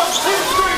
watch history.